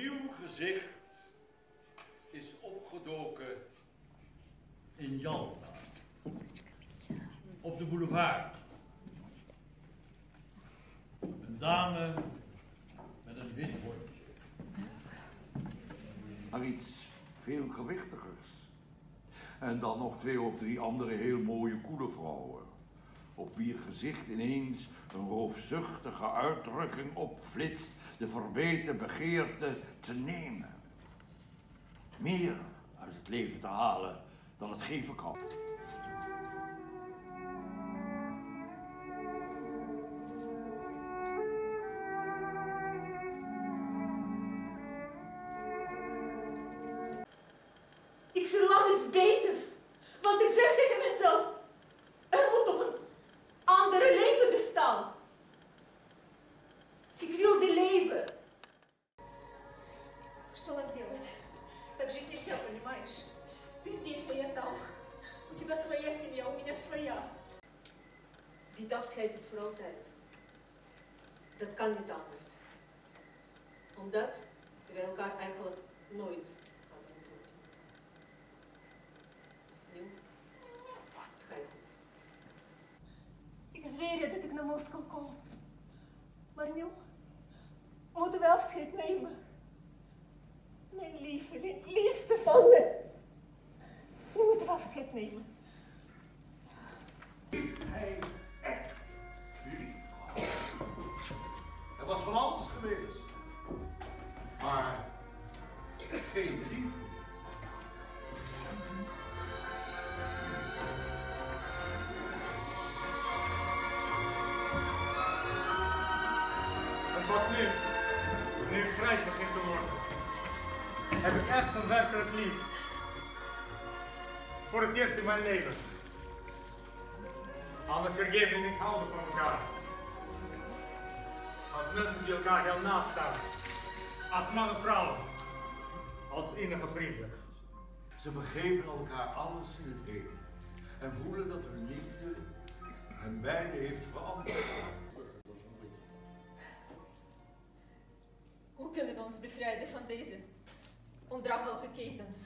nieuw gezicht is opgedoken in Jalta. Op de boulevard. Een dame met een wit hondje. Maar iets veel gewichtigers. En dan nog twee of drie andere heel mooie koele vrouwen. Op wier gezicht ineens een roofzuchtige uitdrukking opflitst de verbeten begeerte te nemen. Meer uit het leven te halen dan het geven kan. Ik verlang iets beters. тебя своя семья, у меня своя. Dit afscheid is voor altijd. Dat kan niet anders. Omdat we elkaar eigenlijk nooit hadden ontmoet. Nu, ga je goed. Ik zweer je dat ik naar Moskou kom. Maar nu moeten we afscheid nemen. Mijn lieveling, liefste van me. Nu moeten we afscheid nemen. Hij echt lief. Er was van alles geweest. Maar geen liefde. En pas nu, het grijs begint te worden, heb ik echt een werkelijk lief. Voor het eerst in mijn leven. Anne Sergej en ik houden van elkaar. Als mensen die elkaar heel naast staan. Als man en vrouw. Als innige vrienden. Ze vergeven elkaar alles in het heden. En voelen dat hun liefde hen beiden heeft veranderd. Hoe kunnen we ons bevrijden van deze ondraaglijke ketens?